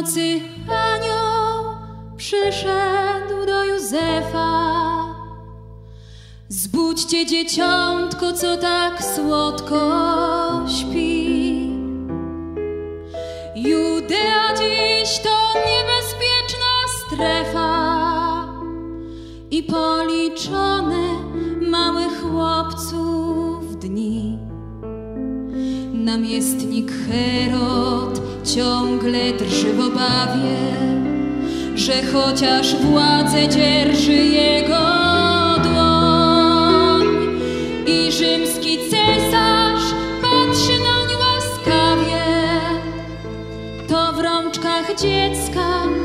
nocy anioł przyszedł do Józefa. Zbudźcie dzieciątko, co tak słodko śpi. Judea dziś to niebezpieczna strefa i policzone małych chłopców dni. Namiestnik Herod ciągle drży w obawie, że chociaż władzę dzierży jego dłoń i rzymski cesarz patrzy nań łaskawie, to w rączkach dziecka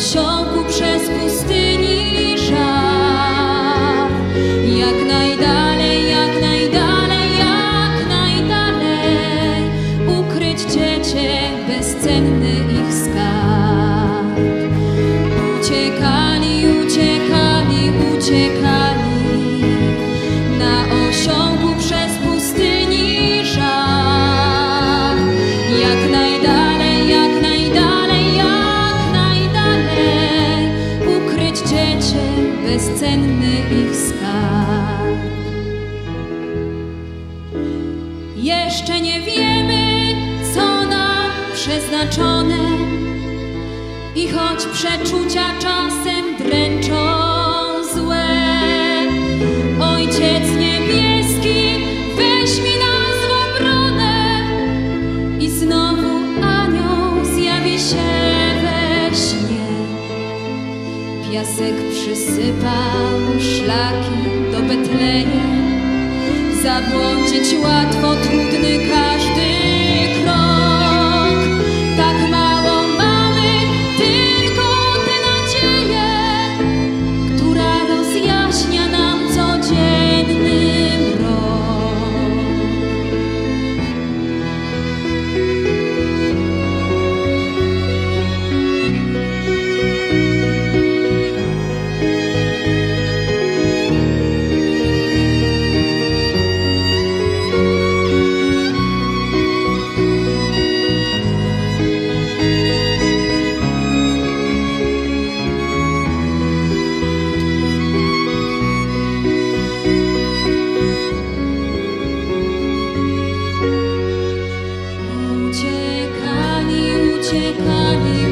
na bezcenny ich skarb. Jeszcze nie wiemy, co nam przeznaczone i choć przeczucia czasem dręczą złe, Ojciec Niebieski weźmie nas w obronę i znowu anioł zjawi się we śnie. Piasek przysypał szlaki do Betlejem, zabłądzić łatwo, trudny każdy czekali